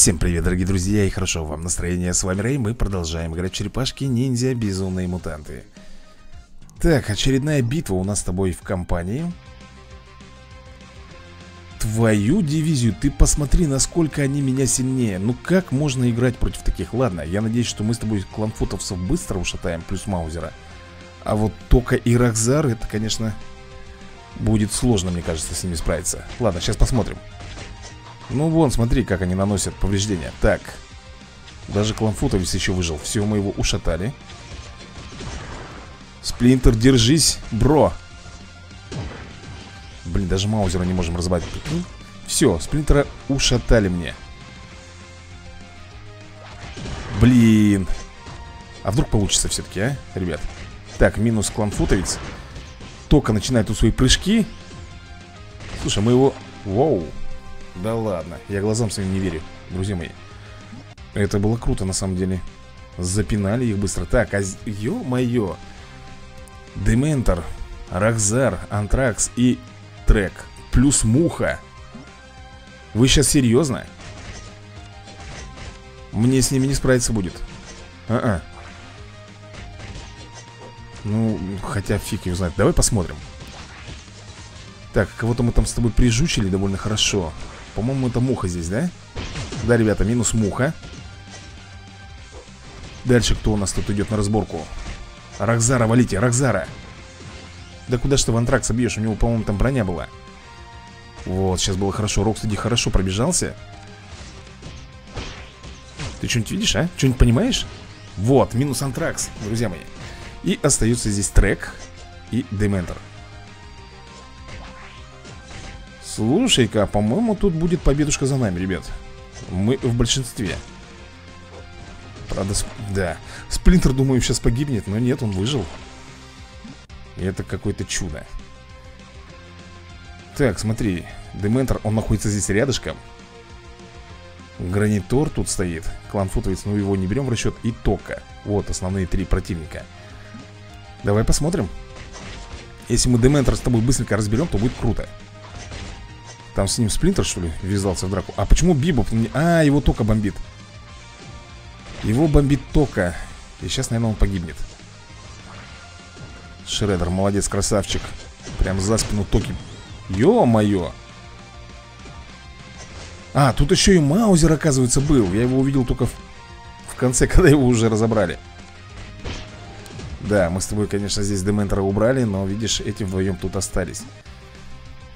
Всем привет, дорогие друзья, и хорошо вам настроение. С вами Рэй, мы продолжаем играть черепашки, ниндзя, безумные мутанты. Так, очередная битва у нас с тобой в компании. Твою дивизию, ты посмотри, насколько они меня сильнее. Ну как можно играть против таких? Ладно, я надеюсь, что мы с тобой кланфутовцев быстро ушатаем, плюс Маузера. А вот только Ирахзар, это, конечно, будет сложно, мне кажется, с ними справиться. Ладно, сейчас посмотрим. Ну вон, смотри, как они наносят повреждения. Так. Даже Кламфутовец еще выжил. Все, мы его ушатали. Сплинтер, держись, бро. Блин, даже Маузера не можем разбавить Все, Сплинтера ушатали мне. Блин. А вдруг получится все-таки, а, ребят? Так, минус Кламфутовец. Только начинает тут свои прыжки. Слушай, мы его... Воу да ладно, я глазам своим не верю, друзья мои. Это было круто на самом деле. Запинали их быстро. Так, а ё-моё. Дементор, Рахзар, Антракс и Трек Плюс Муха. Вы сейчас серьезно? Мне с ними не справиться будет. А-а. Ну, хотя фиг его знает. Давай посмотрим. Так, кого-то мы там с тобой прижучили довольно хорошо по-моему, это муха здесь, да? Да, ребята, минус муха Дальше кто у нас тут идет на разборку? Рахзара, валите, Рахзара Да куда ж ты в антракса бьешь? У него, по-моему, там броня была Вот, сейчас было хорошо Рок, кстати, хорошо пробежался Ты что-нибудь видишь, а? Что-нибудь понимаешь? Вот, минус антракс, друзья мои И остается здесь трек и дементор Слушай-ка, по-моему, тут будет победушка за нами, ребят. Мы в большинстве. Правда, сп... да. Сплинтер, думаю, сейчас погибнет, но нет, он выжил. Это какое-то чудо. Так, смотри Дементор, он находится здесь рядышком. Гранитор тут стоит Кланфутовец, ну его не берем в расчет. И Тока, вот основные три противника. Давай посмотрим. Если мы Дементор с тобой быстренько разберем, то будет круто там с ним Сплинтер, что ли, ввязался в драку? А почему Бибоп? А, его тока бомбит. Его бомбит тока. И сейчас, наверное, он погибнет. Шредер, молодец, красавчик. Прям за спину токи. Ё-моё! А, тут еще и Маузер, оказывается, был. Я его увидел только в, в конце, когда его уже разобрали. Да, мы с тобой, конечно, здесь Дементора убрали Но, видишь, эти вдвоем тут остались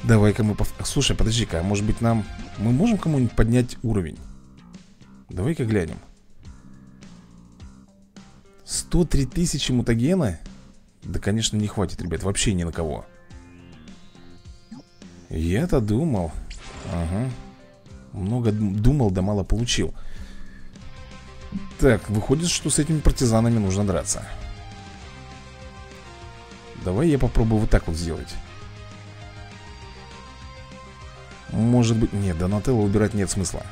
Давай-ка мы... Пов... Слушай, подожди-ка, а может быть нам... Мы можем кому-нибудь поднять уровень? Давай-ка глянем. 103 тысячи мутагена? Да, конечно, не хватит, ребят, вообще ни на кого. Я-то думал Ага Много думал, да мало получил. Так, выходит, что с этими партизанами нужно драться. Давай я попробую вот так вот сделать может быть... Нет, Донателло убирать нет смысла.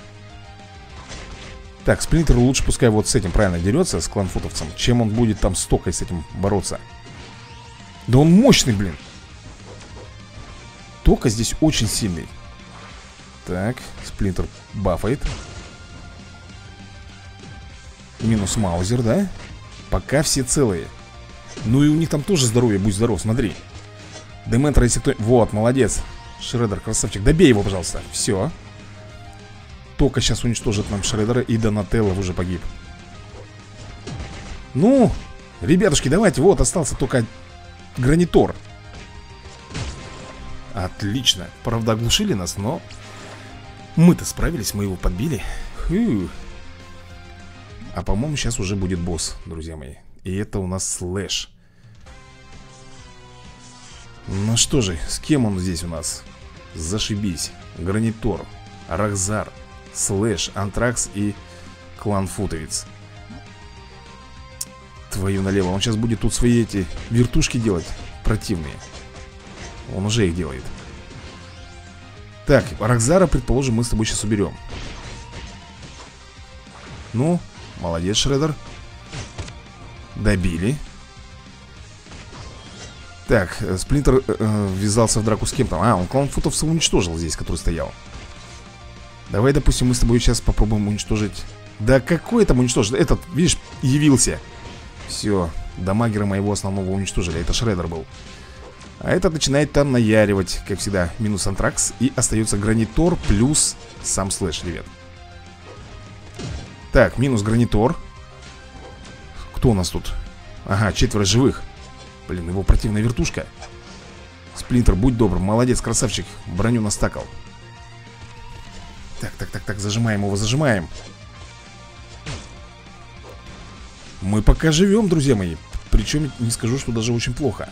Так, Сплинтер лучше пускай вот с этим правильно дерется, с кланфутовцем, чем он будет там с Токой с этим бороться. Да он мощный, блин. Тока здесь очень сильный. Так, Сплинтер бафает. Минус Маузер, да? Пока все целые. Ну и у них там тоже здоровье, будь здоров, смотри. Дементра, если кто... Вот, молодец. Шредер, красавчик. Добей его, пожалуйста. Все. Только сейчас уничтожит нам Шредера и Донателло уже погиб. Ну, ребятушки, давайте. Вот, остался только гранитор. Отлично. Правда, оглушили нас, но... Мы-то справились, мы его подбили. Фу. А по-моему, сейчас уже будет босс, друзья мои. И это у нас слэш. Ну что же, с кем он здесь у нас? Зашибись. Гранитор, Рахзар, Слэш, Антракс и Клан Футовец Твою налево, он сейчас будет тут свои эти вертушки делать Противные. Он уже их делает. Так, Рахзара, предположим, мы с тобой сейчас уберем. Ну, молодец, Шредер Добили так, э, Сплинтер э, э, ввязался в драку с кем-то А, он клаунфутовца уничтожил здесь, который стоял. Давай, допустим, мы с тобой сейчас попробуем уничтожить. Да какой там уничтожить? Этот, видишь, явился. Все, дамагера моего основного уничтожили Это Шредер был. А этот начинает там наяривать, как всегда Минус антракс И остается гранитор плюс сам слэш, ребят. Так, минус гранитор. Кто у нас тут? Ага, четверо живых Блин, его противная вертушка. Сплинтер, будь добр, молодец, красавчик. Броню настакал. Так, так, так, так, зажимаем его, зажимаем. Мы пока живем, друзья мои. Причем не скажу, что даже очень плохо.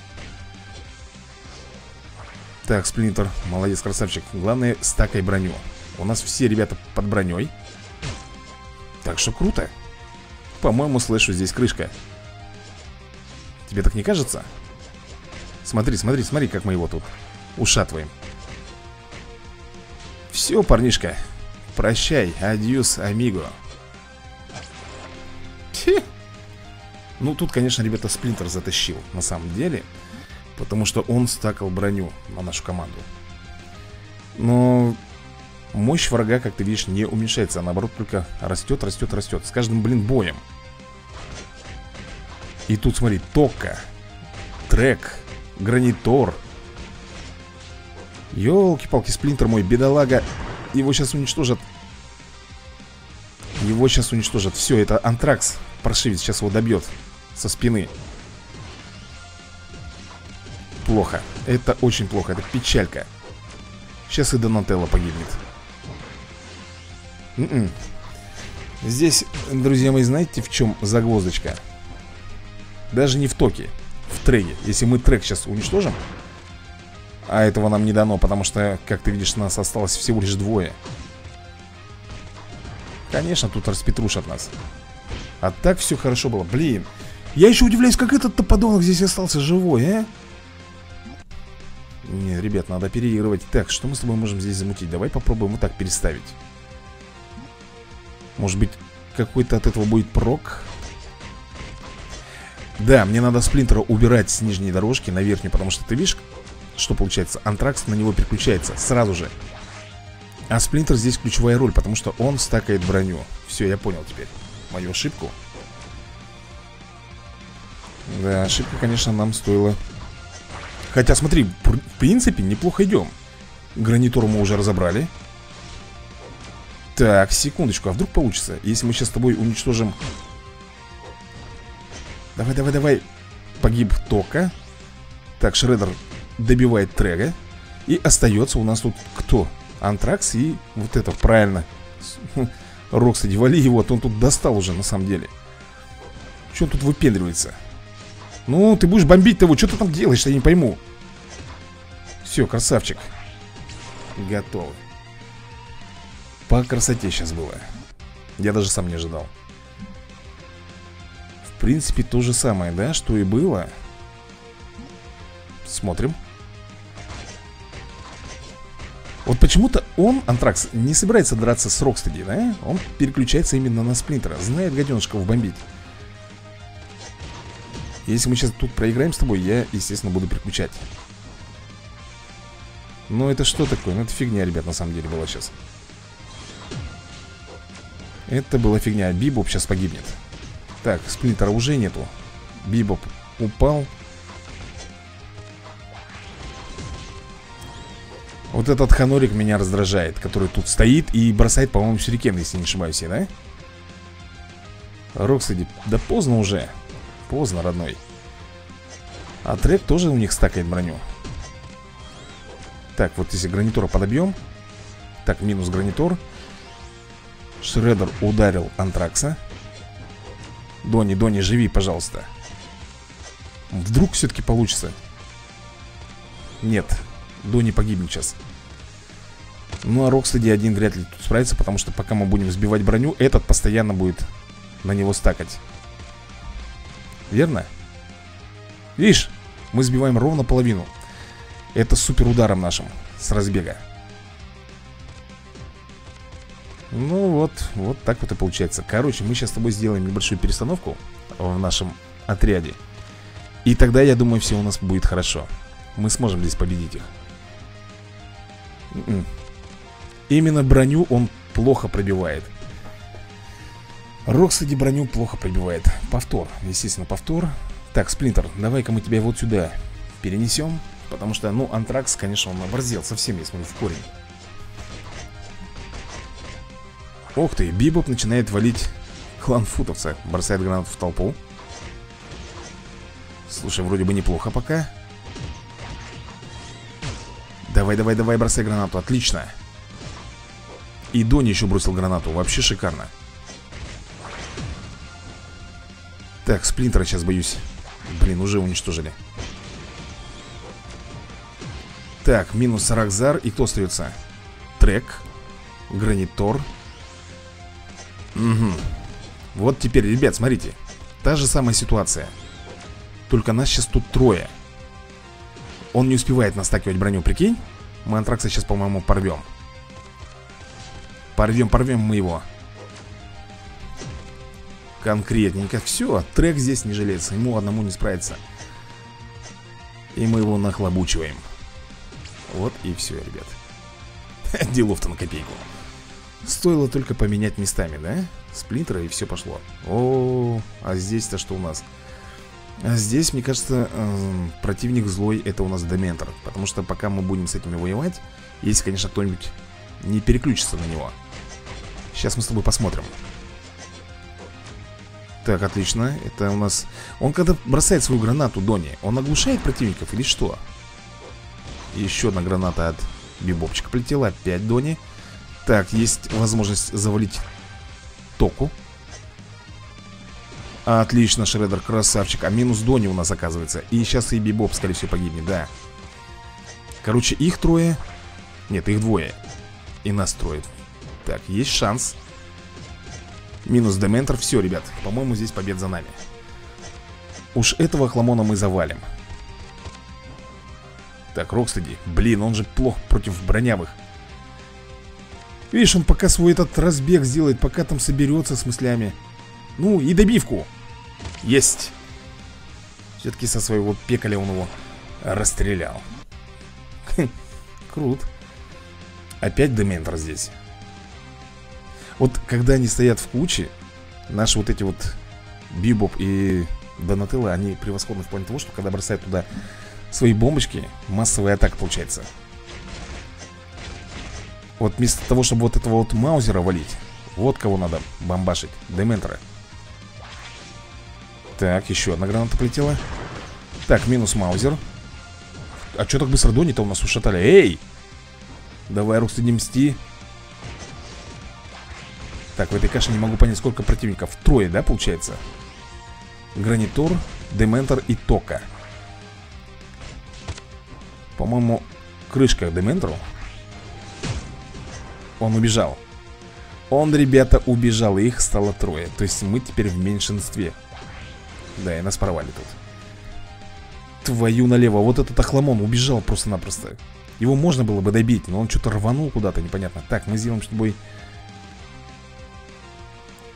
Так, Сплинтер, молодец, красавчик. Главное, стакай броню. У нас все ребята под броней. Так что круто. По-моему, слышу здесь крышка Тебе так не кажется? Смотри, смотри, смотри, как мы его тут ушатываем. Все, парнишка Прощай, адьюс, амиго. Ну, тут, конечно, ребята, Сплинтер затащил На самом деле Потому что он стакал броню на нашу команду. Но Мощь врага, как ты видишь, не уменьшается А наоборот, только растет, растет, растет С каждым, блин, боем И тут, смотри, тока Трек Гранитор. Ёлки-палки, Сплинтер мой, бедолага. Его сейчас уничтожат. Его сейчас уничтожат. Все, это антракс Паршивец сейчас его добьет Со спины. Плохо. Это очень плохо, это печалька. Сейчас и Донателло погибнет. -н. Здесь, друзья мои, знаете, в чем загвоздочка? Даже не в токе В треге Если мы трек сейчас уничтожим а этого нам не дано, потому что, как ты видишь, нас осталось всего лишь двое Конечно, тут распетрушат нас А так все хорошо было, блин Я еще удивляюсь, как этот-то подонок здесь остался живой, а? Не, ребят, надо переигрывать Так, что мы с тобой можем здесь замутить? Давай попробуем вот так переставить Может быть, какой-то от этого будет прок? Да, мне надо сплинтера убирать с нижней дорожки на верхнюю Потому что ты видишь, что получается? Антракс на него переключается сразу же. А Сплинтер здесь ключевая роль, потому что он стакает броню. Все, я понял теперь Мою ошибку. Да, ошибка, конечно, нам стоила. Хотя, смотри, в принципе, неплохо идем Гранитуру мы уже разобрали. Так, секундочку, а вдруг получится? Если мы сейчас с тобой уничтожим Давай, давай, давай. Погиб Тока. Так, Шредер добивает Трега. И остается у нас тут кто? Антракс и вот это, правильно. Рокстеди, вали его, а то он тут достал уже на самом деле. Че он тут выпендривается? Ну, ты будешь бомбить того, что ты там делаешь, я не пойму. Все, красавчик. Готовы. По красоте сейчас было. Я даже сам не ожидал принципе, то же самое, да, что и было. Смотрим. Вот почему-то он, Антракс, не собирается драться с Рокстеди, да? Он переключается именно на Сплинтера. Знает гаденышков бомбить. Если мы сейчас тут проиграем с тобой, я, естественно, буду переключать. Ну это что такое? Ну это фигня, ребят, на самом деле была сейчас. Это была фигня. Бибоп сейчас погибнет Так, Сплинтера уже нету. Бибоп упал. Вот этот ханорик меня раздражает Который тут стоит и бросает, по-моему, сюрикен Если не ошибаюсь я, да? Роксади, да поздно уже. Поздно, родной. А трек тоже у них стакает броню. Так, вот если гранитура подобьем. Так, минус гранитур Шредер ударил Антракса Дони, Дони, живи, пожалуйста. Вдруг все-таки получится? Нет. Дони погибнет сейчас. Ну а Рокстеди один вряд ли тут справится Потому что пока мы будем сбивать броню Этот постоянно будет на него стакать. Верно? Видишь, мы сбиваем ровно половину. Это супер ударом нашим С разбега Ну вот, вот так вот и получается. Короче, мы сейчас с тобой сделаем небольшую перестановку В нашем отряде. И тогда, я думаю, все у нас будет хорошо. Мы сможем здесь победить их. М-м. Именно броню он плохо пробивает. Роксади броню плохо пробивает. Повтор, естественно, повтор. Так, Сплинтер, давай-ка мы тебя вот сюда перенесем Потому что, ну, Антракс, конечно, он оборзел совсем, я смотрю, в корень Ух ты, Бибоп начинает валить клан футовца Бросает гранату в толпу. Слушай, вроде бы неплохо пока. Давай, давай, давай, бросай гранату, отлично. И Дони еще бросил гранату, вообще шикарно. Так, сплинтера сейчас боюсь. Блин, уже уничтожили. Так, минус Ракзар И кто остается? Трек Гранитор Угу Вот теперь, ребят, смотрите Та же самая ситуация. Только нас сейчас тут трое. Он не успевает настакивать броню, прикинь? Мы антракса сейчас, по-моему, порвем. Порвем, порвем мы его. Конкретненько. Все, трек здесь не жалеется Ему одному не справиться. И мы его нахлобучиваем. Вот и все, ребят. Делов-то на копейку Стоило только поменять местами, да? Сплинтера и все пошло О, а здесь-то что у нас? А здесь, мне кажется, э, противник злой это у нас Дементор Потому что пока мы будем с этими воевать Если, конечно, кто-нибудь не переключится на него Сейчас мы с тобой посмотрим так, отлично. Это у нас... Он когда бросает свою гранату Дони, он оглушает противников или что? Еще одна граната от Бибопчика полетела. Опять Дони. Так, есть возможность завалить Току. Отлично, Шредер, красавчик. А минус Дони у нас оказывается. И сейчас и Бибоп, скорее всего, погибнет, да. Короче, их трое. Нет, их двое. И нас трое. Так, есть шанс. Минус Дементор. Все, ребят, по-моему, здесь побед за нами. Уж этого хламона мы завалим. Так, Рокстеди. Блин, он же плох против бронявых. Видишь, он пока свой этот разбег сделает, пока там соберется с мыслями. Ну, и добивку. Есть. Все-таки со своего пекаля он его расстрелял. Крут. Опять Дементор здесь. Вот когда они стоят в куче Наши вот эти вот Бибоп и Донателло Они превосходны в плане того, что когда бросают туда Свои бомбочки Массовая атака получается Вот вместо того, чтобы вот этого вот Маузера валить Вот кого надо бомбашить. Дементора Так, еще одна граната полетела. Так, минус Маузер. А что так быстро Дони-то у нас ушатали? Эй! Давай, Рокстеди, мсти. Так, в этой каше не могу понять, сколько противников. Трое, да, получается? Гранитур, Дементор и Тока. По-моему, крышка Дементору Он убежал. Он, ребята, убежал, и их стало трое. То есть мы теперь в меньшинстве. Да, и нас порвали тут. Твою налево, вот этот охламон убежал просто-напросто. Его можно было бы добить, но он что-то рванул куда-то, непонятно. Так, мы сделаем с тобой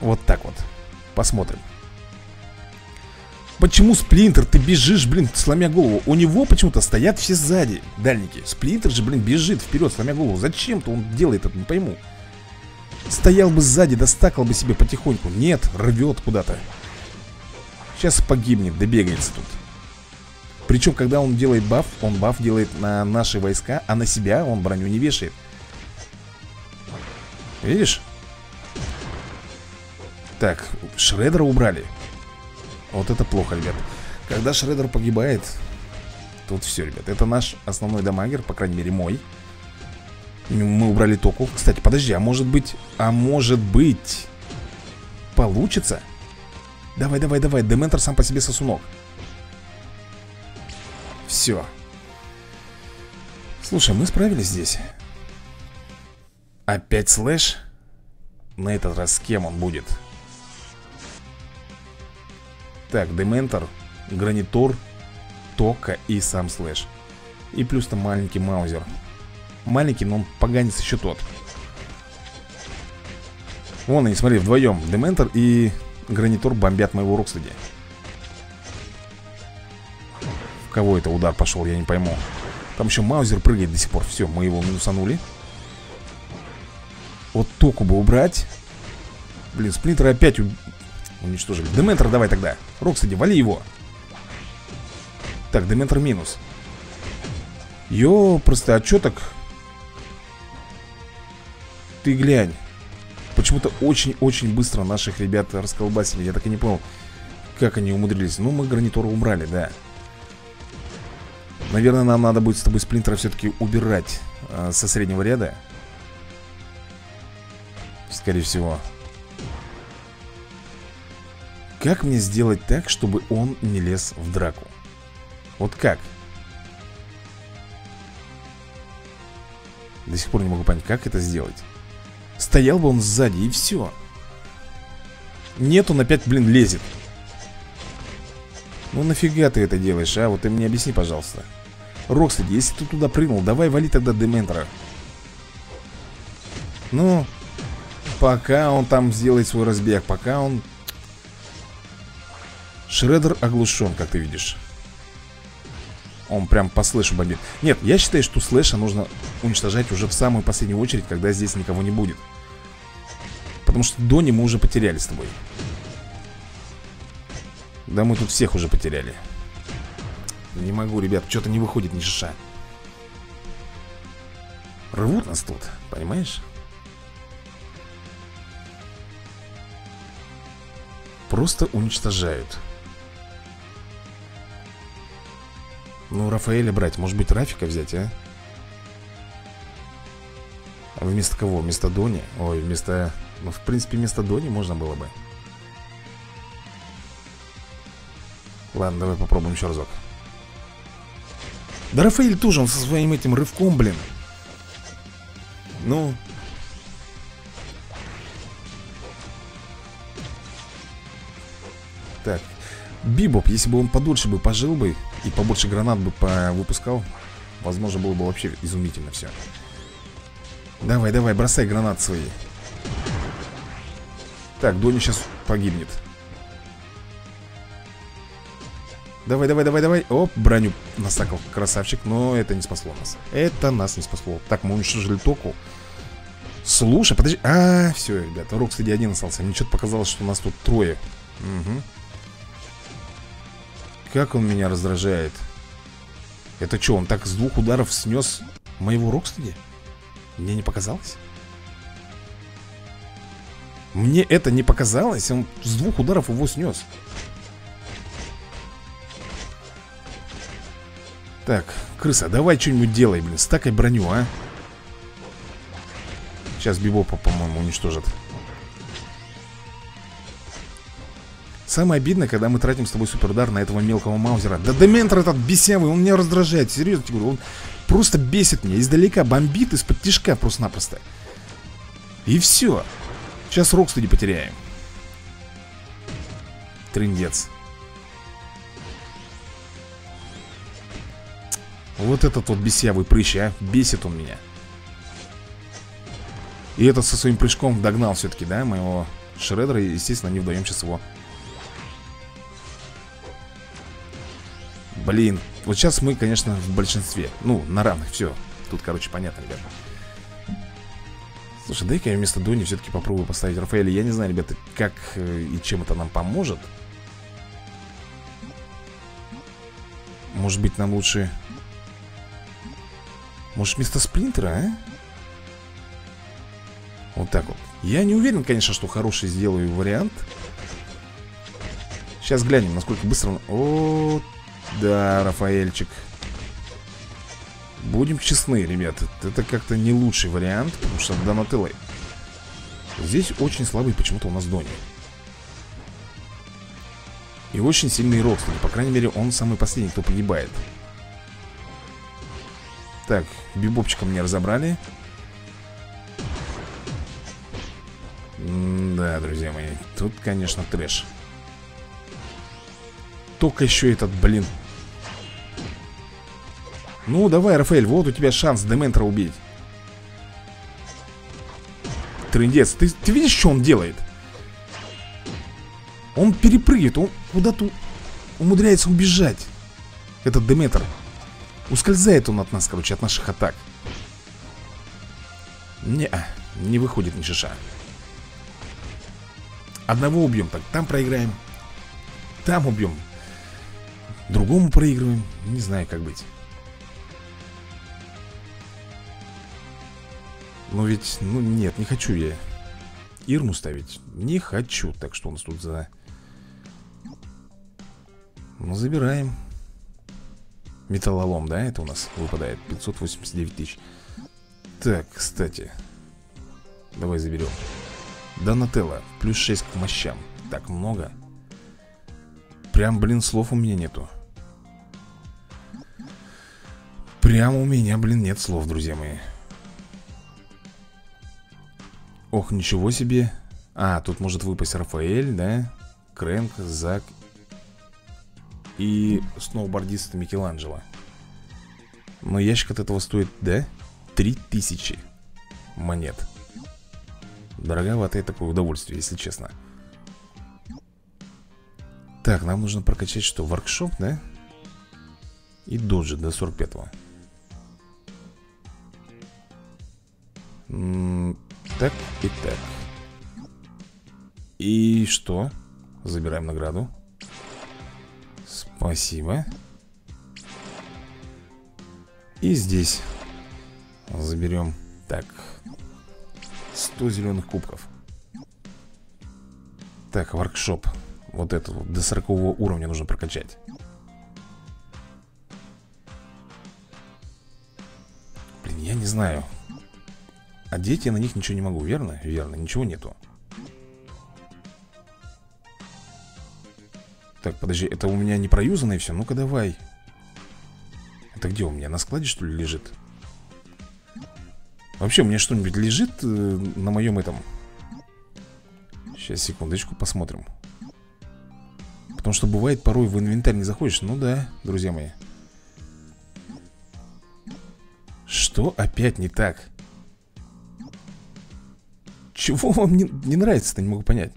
вот так вот. Посмотрим Почему Сплинтер, ты бежишь, блин, сломя голову. У него почему-то стоят все сзади Дальники. Сплинтер же, блин, бежит вперед, сломя голову. Зачем-то он делает это, не пойму. Стоял бы сзади, достакал бы себе потихоньку. Нет, рвет куда-то. Сейчас погибнет, добегается тут. Причем, когда он делает баф Он баф делает на наши войска А на себя он броню не вешает. Видишь? Так, Шредера убрали Вот это плохо, ребят. Когда Шредер погибает Тут все, ребят. Это наш основной дамагер, по крайней мере мой. Мы убрали току. Кстати, подожди, а может быть А может быть Получится? Давай, давай, давай. Дементор сам по себе сосунок. Все Слушай, мы справились здесь. Опять слэш? На этот раз с кем он будет? Так, Дементор, Гранитур, Тока и сам Слэш. И плюс там маленький Маузер. Маленький, но он поганец еще тот. Вон они, смотри, вдвоем. Дементор и Гранитор бомбят моего Рокстеди. В кого это удар пошел, я не пойму. Там еще Маузер прыгает до сих пор. Все, мы его минусанули. Вот току бы убрать. Блин, сплинтера опять. Уничтожили. Дементор давай тогда. Роксади, вали его. Так, Дементор минус. Ё, просто, а? Ты глянь. Почему-то очень-очень быстро наших ребят расколбасили. Я так и не понял, как они умудрились. Ну, мы гарнитуру убрали, да. Наверное, нам надо будет с тобой сплинтера все-таки убирать э, Со среднего ряда. Скорее всего Как мне сделать так, чтобы он не лез в драку? Вот как? До сих пор не могу понять, как это сделать Стоял бы он сзади и все Нет, он опять, блин, лезет Ну нафига ты это делаешь, а? Вот ты мне объясни, пожалуйста Рокстеди, если ты туда прыгнул, давай вали тогда Дементора Ну Пока он там сделает свой разбег Пока он Шредер оглушен, как ты видишь. Он прям по слэшу бомбит. Нет, я считаю, что слэша нужно уничтожать уже в самую последнюю очередь Когда здесь никого не будет. Потому что Дони мы уже потеряли с тобой. Да мы тут всех уже потеряли. Не могу, ребят, что-то не выходит ни шиша. Рвут нас тут, понимаешь? Просто уничтожают Ну, Рафаэля брать, может быть, Рафика взять, а? А вместо кого? Вместо Дони? Ой, вместо... Ну, в принципе, вместо Дони можно было бы Ладно, давай попробуем еще разок Да Рафаэль тоже, он со своим этим рывком, блин Ну... Бибоп, если бы он подольше бы пожил бы И побольше гранат бы выпускал Возможно, было бы вообще изумительно все Давай, давай, бросай гранат свои. Так, Дони сейчас погибнет. Давай, давай, давай, давай. Оп, броню насакал, красавчик Но это не спасло нас. Это нас не спасло. Так, мы уничтожили току. Слушай, подожди. А, все, ребята, Рок среди один остался. Мне что-то показалось, что у нас тут трое. Угу как он меня раздражает Это что, он так с двух ударов снес моего Рокстеди? Мне не показалось? Мне это не показалось? Он с двух ударов его снес Так, крыса, давай что-нибудь делай, блин Стакай броню, а Сейчас Бибопа, по-моему, уничтожат Самое обидное, когда мы тратим с тобой супердар на этого мелкого маузера. Да Дементор этот бесявый, он меня раздражает Серьезно тебе говорю, он просто бесит меня Издалека бомбит из-под тишка просто-напросто. И все Сейчас Рокстеди потеряем. Трындец. Вот этот вот бесявый прыщ, а Бесит он меня. И этот со своим прыжком догнал все-таки, да, моего Шредера И, естественно, не вдвоем сейчас его Блин, вот сейчас мы, конечно, в большинстве. Ну, на равных, все Тут, короче, понятно, ребята. Слушай, дай-ка я вместо Дони все-таки попробую поставить Рафаэля. Я не знаю, ребята, как э, и чем это нам поможет. Может быть, нам лучше Может, вместо Сплинтера, а? Вот так вот. Я не уверен, конечно, что хороший сделаю вариант. Сейчас глянем, насколько быстро он... О, да, Рафаэльчик. Будем честны, ребят Это как-то не лучший вариант Потому что Донателло Здесь очень слабый почему-то у нас Дони. И очень сильный Рокстеди По крайней мере, он самый последний, кто погибает. Так, бибопчика мне разобрали. М Да, друзья мои Тут, конечно, трэш. Только еще этот, блин, ну, давай, Рафаэль, вот у тебя шанс Дементра убить. Трындец, ты, ты видишь, что он делает? Он перепрыгивает, он куда-то умудряется убежать. Этот Деметр Ускользает он от нас, короче, от наших атак. Не -а. Не выходит ни шиша. Одного убьем, так там проиграем. Там убьем. Другому проигрываем. Не знаю, как быть Но ведь, ну нет, не хочу я Ирму ставить. Не хочу Так что у нас тут за... Ну, забираем. Металлолом, да, это у нас выпадает? 589 тысяч. Так, кстати Давай заберем. Донателло, плюс 6 к мощам. Так много. Прям, блин, слов у меня нету. Прям у меня, блин, нет слов, друзья мои Ох, ничего себе А, тут может выпасть Рафаэль, да? Крэнк, Зак И сноубордист Микеланджело Но ящик от этого стоит, да? 3000 монет Дороговатое такое удовольствие, если честно Так, нам нужно прокачать что? Воркшоп, да? И доджи до 45-го Так и так И что? Забираем награду. Спасибо. И здесь Заберем Так 100 зеленых кубков. Так, воркшоп. Вот это вот до 40 уровня нужно прокачать. Блин, я не знаю Одеть я на них ничего не могу, верно? Верно, ничего нету Так, подожди, это у меня не проюзанное все? Ну-ка давай Это где у меня? На складе что ли лежит? Вообще, у меня что-нибудь лежит э, на моем этом Сейчас, секундочку, посмотрим Потому что бывает порой в инвентарь не заходишь Ну да, друзья мои Что опять не так? Чего вам не, не нравится-то, не могу понять.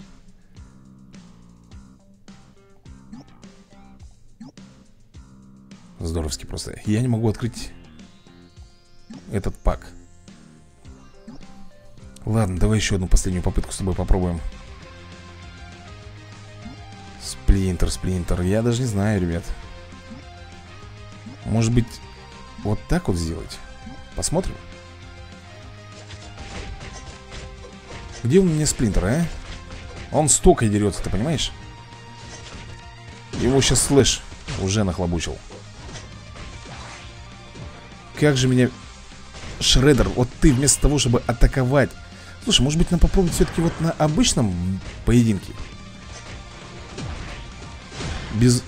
Здоровски просто. Я не могу открыть Этот пак. Ладно, давай еще одну последнюю попытку с тобой попробуем. Сплинтер, сплинтер. Я даже не знаю, ребят. Может быть Вот так вот сделать? Посмотрим Где у меня сплинтер, а? Он столько дерется, ты понимаешь? Его сейчас слэш уже нахлобучил Как же меня... Шредер, вот ты вместо того, чтобы атаковать Слушай, может быть нам попробовать все-таки вот на обычном поединке? Без...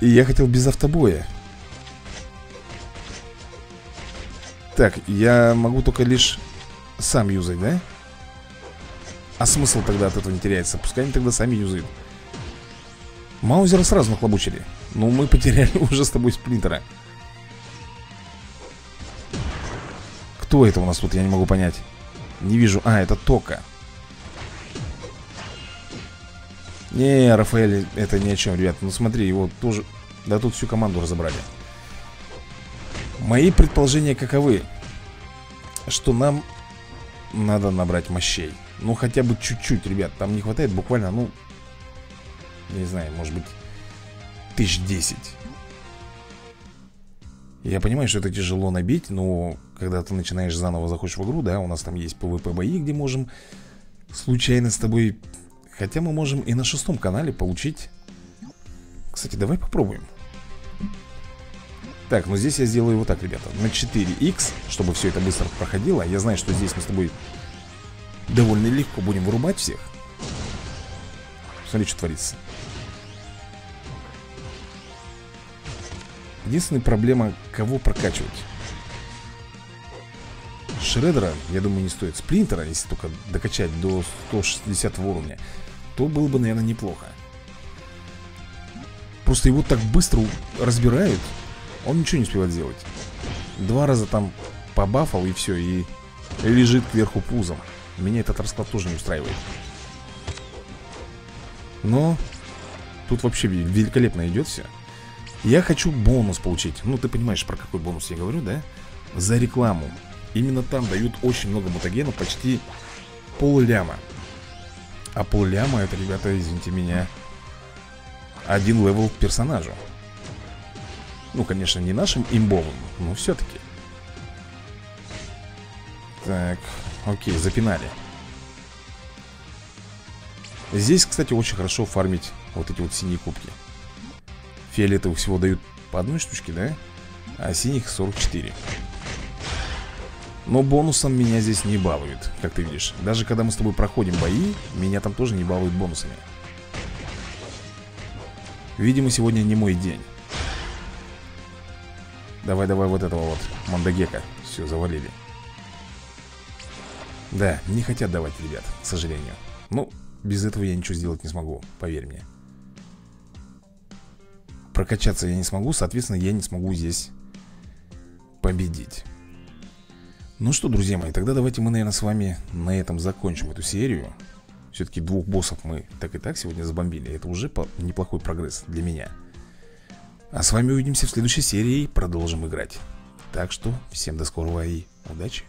И я хотел без автобоя Так, я могу только лишь сам юзать, да? А смысл тогда от этого не теряется? Пускай они тогда сами юзают. Маузера сразу нахлобучили. Ну, мы потеряли уже с тобой сплинтера. Кто это у нас тут, я не могу понять. Не вижу, а, это Тока. Не, Рафаэль, это ни о чем, ребят. Ну смотри, его тоже... Да тут всю команду разобрали Мои предположения каковы? Что нам надо набрать мощей. Ну хотя бы чуть-чуть, ребят. Там не хватает буквально, ну Не знаю, может быть Тысяч десять. Я понимаю, что это тяжело набить Но когда ты начинаешь заново заходишь в игру Да, у нас там есть PvP бои, где можем Случайно с тобой Хотя мы можем и на шестом канале получить. Кстати, давай попробуем так, ну здесь я сделаю вот так, ребята. На 4х, чтобы все это быстро проходило. Я знаю, что здесь мы с тобой Довольно легко будем вырубать всех. Смотри, что творится. Единственная проблема, кого прокачивать. Шредера, я думаю, не стоит. Сплинтера, если только докачать до 160 уровня То было бы, наверное, неплохо. Просто его так быстро разбирают он ничего не успевает сделать Два раза там побафал и все И лежит кверху пузом. Меня этот расклад тоже не устраивает. Но Тут вообще великолепно идет все Я хочу бонус получить. Ну, ты понимаешь, про какой бонус я говорю, да? За рекламу. Именно там дают очень много мутагенов Почти пол ляма. А пол ляма это, ребята, извините меня Один level персонажу Ну, конечно, не нашим имбовым Но все-таки Так, окей, запинали. Здесь, кстати, очень хорошо фармить вот эти вот синие кубки. Фиолетовых всего дают по одной штучке, да? А синих 44 Но бонусом меня здесь не балуют, как ты видишь. Даже когда мы с тобой проходим бои Меня там тоже не балуют бонусами. Видимо, сегодня не мой день Давай, давай вот этого вот Мандагека. Все, завалили. Да, не хотят давать, ребят, к сожалению. Ну, без этого я ничего сделать не смогу, поверь мне. Прокачаться я не смогу, соответственно, я не смогу здесь победить. Ну что, друзья мои, тогда давайте мы, наверное, с вами на этом закончим эту серию. Все-таки двух боссов мы так и так сегодня забомбили. Это уже неплохой прогресс для меня А с вами увидимся в следующей серии. И продолжим играть. Так что всем до скорого и удачи